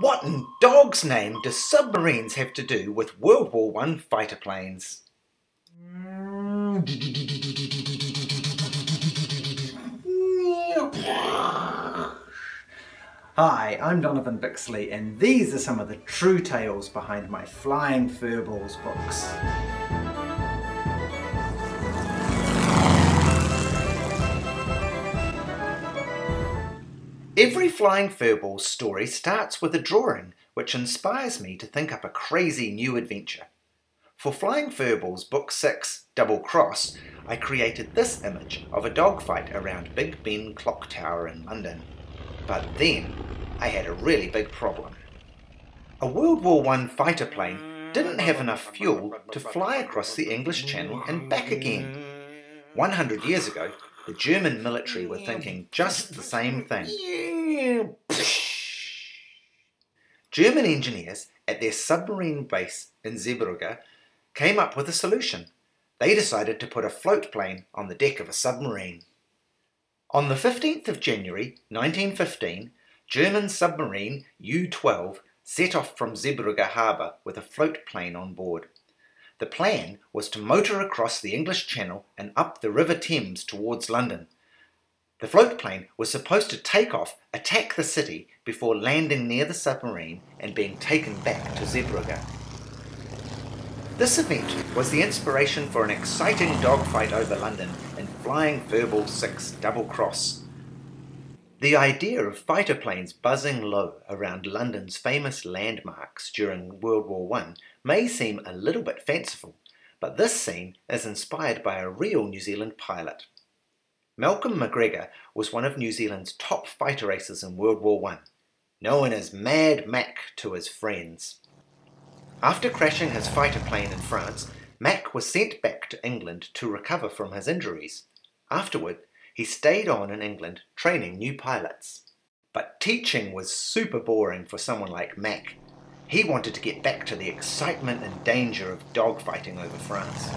What in dog's name do submarines have to do with World War One fighter planes? Hi, I'm Donovan Bixley, and these are some of the true tales behind my Flying Furballs books. Every Flying Furball story starts with a drawing which inspires me to think up a crazy new adventure. For Flying Furballs Book 6, Double Cross, I created this image of a dogfight around Big Ben Clock Tower in London. But then, I had a really big problem. A World War I fighter plane didn't have enough fuel to fly across the English Channel and back again. 100 years ago, the German military were thinking just the same thing. German engineers at their submarine base in Zeebrugge came up with a solution. They decided to put a float plane on the deck of a submarine. On the 15th of January 1915, German submarine U-12 set off from Zeebrugge harbour with a float plane on board. The plan was to motor across the English Channel and up the River Thames towards London. The float plane was supposed to take off, attack the city, before landing near the submarine and being taken back to Zeebrugge. This event was the inspiration for an exciting dogfight over London in Flying Furball 6 Double Cross. The idea of fighter planes buzzing low around London's famous landmarks during World War I may seem a little bit fanciful, but this scene is inspired by a real New Zealand pilot. Malcolm McGregor was one of New Zealand's top fighter aces in World War I, known as Mad Mac to his friends. After crashing his fighter plane in France, Mac was sent back to England to recover from his injuries. Afterward, he stayed on in England training new pilots. But teaching was super boring for someone like Mac. He wanted to get back to the excitement and danger of dogfighting over France.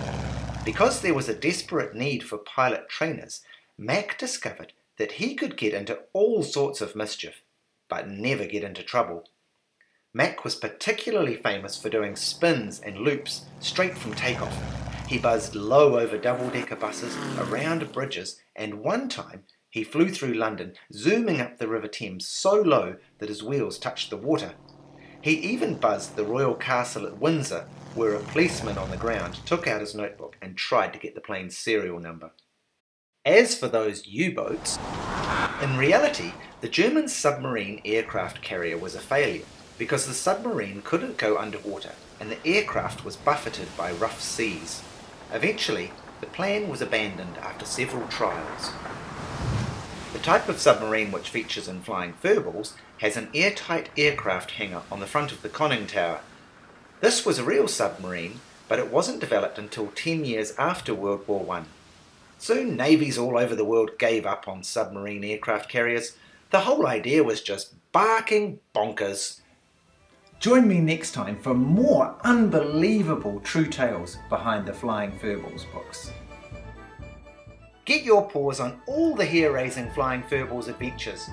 Because there was a desperate need for pilot trainers, Mac discovered that he could get into all sorts of mischief, but never get into trouble. Mac was particularly famous for doing spins and loops straight from takeoff. He buzzed low over double-decker buses, around bridges, and one time he flew through London, zooming up the River Thames so low that his wheels touched the water. He even buzzed the royal castle at Windsor, where a policeman on the ground took out his notebook and tried to get the plane's serial number. As for those U-boats, in reality, the German submarine aircraft carrier was a failure because the submarine couldn't go underwater and the aircraft was buffeted by rough seas. Eventually, the plan was abandoned after several trials. The type of submarine which features in Flying Furballs has an airtight aircraft hangar on the front of the conning tower. This was a real submarine, but it wasn't developed until 10 years after World War I. Soon navies all over the world gave up on submarine aircraft carriers. The whole idea was just barking bonkers. Join me next time for more unbelievable true tales behind the Flying Furballs books. Get your paws on all the hair-raising Flying Furballs adventures.